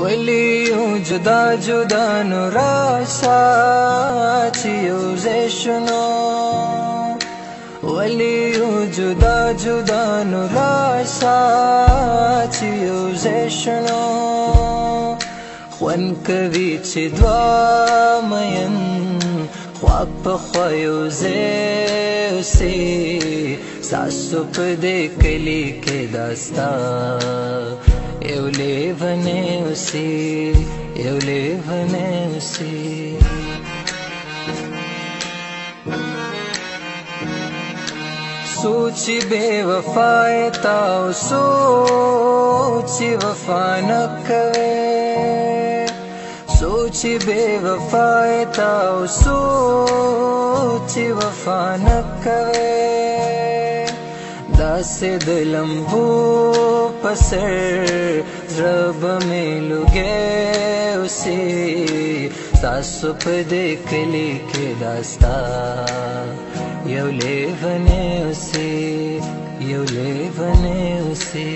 ولی یو جدا جدا نراشا چی یو زیشنو ولی یو جدا جدا نراشا چی یو زیشنو خون کوي چې دوا مین خوا په خوا یو زیوسی ساسو په دې کلی کې داستا evle vane usi evle vane usi सोची बेवफाए ताओ सोची वफा न करे सोची बेवफाए ताओ सोची वफा न करे दस दिलम हो पसर रब में लुगे उसे सासु पे देख लिखे दास्ता यौले बने उसे यौले बने उसे